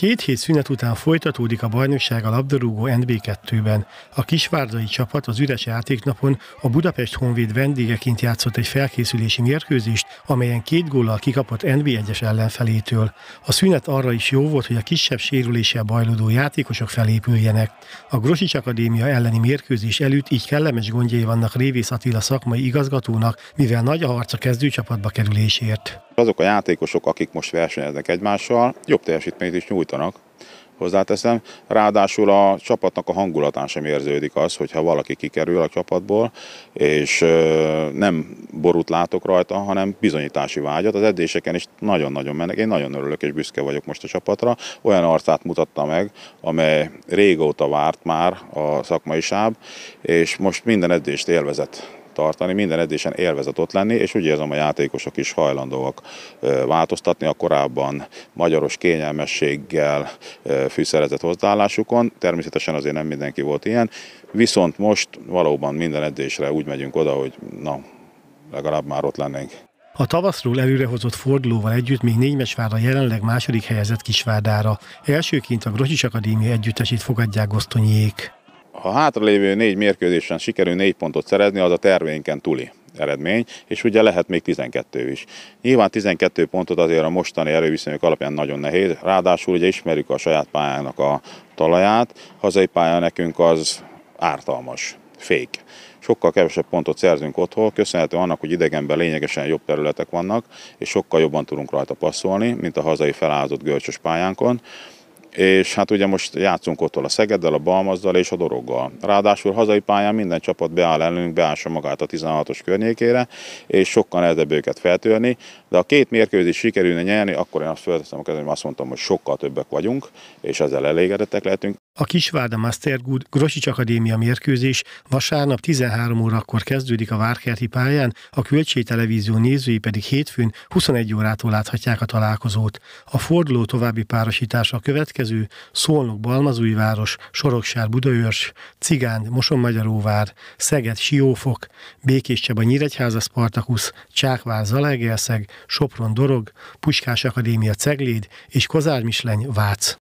Két hét szünet után folytatódik a bajnokság a labdarúgó NB2-ben. A kisvárdai csapat az üres játéknapon a Budapest Honvéd vendégeként játszott egy felkészülési mérkőzést, amelyen két góllal kikapott NB1-es ellenfelétől. A szünet arra is jó volt, hogy a kisebb sérüléssel bajlódó játékosok felépüljenek. A Grosics Akadémia elleni mérkőzés előtt így kellemes gondjai vannak Révész Attila szakmai igazgatónak, mivel nagy a harc a kezdőcsapatba kerülésért. Azok a játékosok, akik most versenyeznek egymással, jobb teljesítményt is nyújtanak, hozzáteszem. Ráadásul a csapatnak a hangulatán sem érződik az, hogyha valaki kikerül a csapatból, és nem borút látok rajta, hanem bizonyítási vágyat. Az edzéseken is nagyon-nagyon mennek. Én nagyon örülök és büszke vagyok most a csapatra. Olyan arcát mutatta meg, amely régóta várt már a szakmai sáb, és most minden edzést élvezett tartani, minden edzésen élvezet ott lenni, és úgy érzem a játékosok is hajlandóak változtatni a korábban magyaros kényelmességgel fűszerezett hozzáállásukon. Természetesen azért nem mindenki volt ilyen, viszont most valóban minden edzésre úgy megyünk oda, hogy na, legalább már ott lennénk. A tavaszról előrehozott fordulóval együtt még Négymesvárra jelenleg második helyezett Kisvárdára. Elsőként a Grocsics Akadémia együttesét fogadják Gosztonyiék. Ha hátralévő négy mérkőzésen sikerül négy pontot szerezni, az a tervénken túli eredmény, és ugye lehet még 12 is. Nyilván 12 pontot azért a mostani erőviszonyok alapján nagyon nehéz, ráadásul ugye ismerjük a saját pályának a talaját, hazai pálya nekünk az ártalmas, fék. Sokkal kevesebb pontot szerzünk otthon, köszönhető annak, hogy idegenben lényegesen jobb területek vannak, és sokkal jobban tudunk rajta passzolni, mint a hazai feláldott görcsös pályánkon és hát ugye most játszunk ott a Szegeddel, a Balmazdal és a Doroggal. Ráadásul hazai pályán minden csapat beáll ellenünk, beássa magát a 16-os környékére, és sokkal nehezebb őket feltörni, de a két mérkőzés sikerülne nyerni, akkor én azt felteszem a kezem, azt mondtam, hogy sokkal többek vagyunk, és ezzel elégedettek lehetünk. A Kisvárda Mastergood Grosics Akadémia mérkőzés vasárnap 13 órakor kezdődik a Várkerti pályán, a Kölcsé Televízió nézői pedig hétfőn 21 órától láthatják a találkozót. A forduló további párosítása a következő Szolnok Balmazújváros, Soroksár Budaörs, Cigán Mosonmagyaróvár, Szeged Siófok, Békés Csaba Nyíregyháza Spartakusz, Csákvár Zalaegerszeg, Sopron Dorog, Puskás Akadémia Cegléd és Kozár Misleny Vác.